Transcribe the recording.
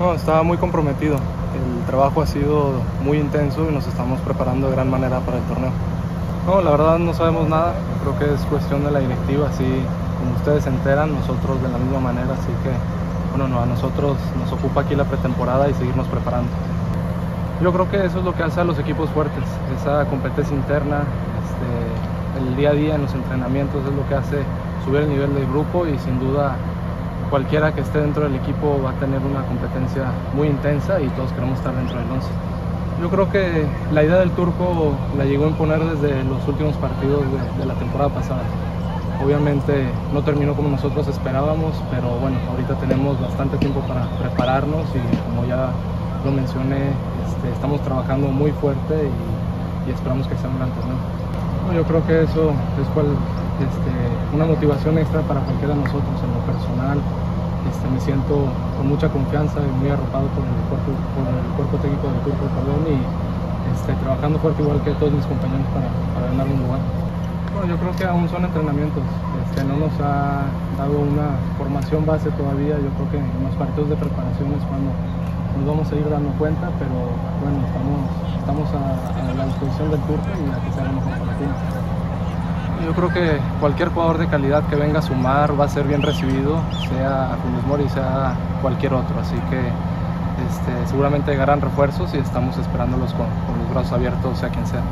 No, estaba muy comprometido. El trabajo ha sido muy intenso y nos estamos preparando de gran manera para el torneo. No, la verdad no sabemos nada. Creo que es cuestión de la directiva. Así como ustedes se enteran, nosotros de la misma manera. Así que, bueno, no, a nosotros nos ocupa aquí la pretemporada y seguirnos preparando. Yo creo que eso es lo que hace a los equipos fuertes, esa competencia interna, este, el día a día en los entrenamientos es lo que hace subir el nivel del grupo y sin duda cualquiera que esté dentro del equipo va a tener una competencia muy intensa y todos queremos estar dentro del 11. Yo creo que la idea del turco la llegó a imponer desde los últimos partidos de, la temporada pasada. Obviamente no terminó como nosotros esperábamos, pero bueno, ahorita tenemos bastante tiempo para prepararnos y como ya lo mencioné, este, estamos trabajando muy fuerte y, esperamos que sea un gran. Yo creo que eso es este, una motivación extra para cualquiera de nosotros en lo personal. Me siento con mucha confianza y muy arropado por el cuerpo, por el cuerpo técnico del Turco Perdón y este, trabajando fuerte igual que todos mis compañeros para, para ganar un lugar. Bueno, yo creo que aún son entrenamientos, este, no nos ha dado una formación base todavía, yo creo que en los partidos de preparación es cuando nos vamos a ir dando cuenta, pero bueno, estamos, estamos a, la disposición del turco y a que sea lo. Yo creo que cualquier jugador de calidad que venga a sumar va a ser bien recibido, sea Funes Mori, sea cualquier otro, así que este, seguramente llegarán refuerzos y estamos esperándolos con, con los brazos abiertos, sea quien sea.